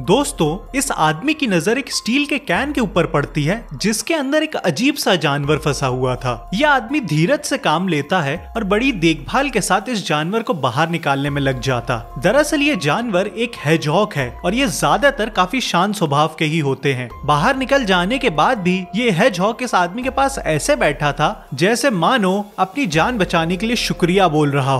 दोस्तों, इस आदमी की नज़र एक स्टील के कैन के ऊपर पड़ती है, जिसके अंदर एक अजीब सा जानवर फंसा हुआ था। यह आदमी धीरज से काम लेता है और बड़ी देखभाल के साथ इस जानवर को बाहर निकालने में लग जाता। दरअसल ये जानवर एक हैजॉक है और ये ज़्यादातर काफ़ी शांत स्वभाव के ही होते हैं। बाहर निकल जाने के बाद भी ये हैजॉक इस आदमी के पास ऐसे बैठा था, जैसे मानो अपनी जान बचाने के लिए शुक्रिया बोल रहा हो।